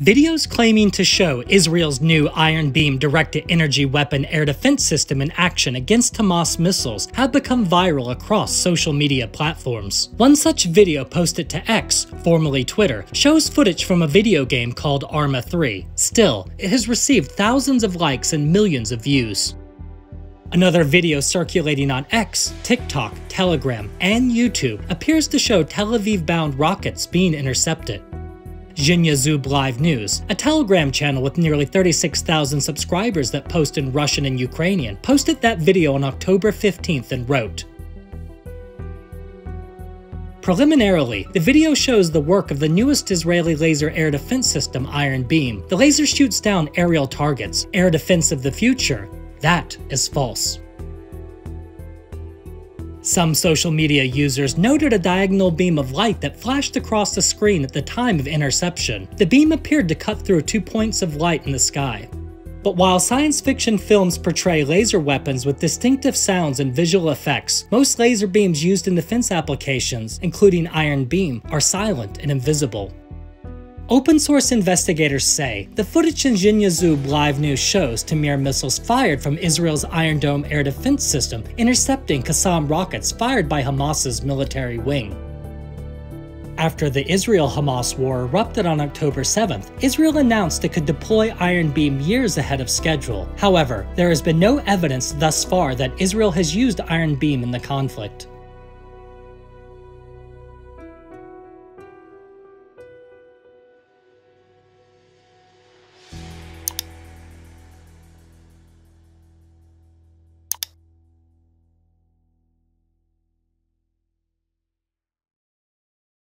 Videos claiming to show Israel's new Iron Beam directed energy weapon air defense system in action against Hamas missiles have become viral across social media platforms. One such video posted to X, formerly Twitter, shows footage from a video game called Arma 3. Still, it has received thousands of likes and millions of views. Another video circulating on X, TikTok, Telegram, and YouTube appears to show Tel Aviv bound rockets being intercepted. Jenya Zub Live News, a Telegram channel with nearly 36,000 subscribers that post in Russian and Ukrainian, posted that video on October 15th and wrote, Preliminarily, the video shows the work of the newest Israeli laser air defense system Iron Beam. The laser shoots down aerial targets, air defense of the future. That is false. Some social media users noted a diagonal beam of light that flashed across the screen at the time of interception. The beam appeared to cut through two points of light in the sky. But while science fiction films portray laser weapons with distinctive sounds and visual effects, most laser beams used in defense applications, including Iron Beam, are silent and invisible. Open source investigators say the footage in Jenya Zub live news shows Tamir missiles fired from Israel's Iron Dome air defense system intercepting Qassam rockets fired by Hamas's military wing. After the Israel Hamas war erupted on October 7th, Israel announced it could deploy Iron Beam years ahead of schedule. However, there has been no evidence thus far that Israel has used Iron Beam in the conflict.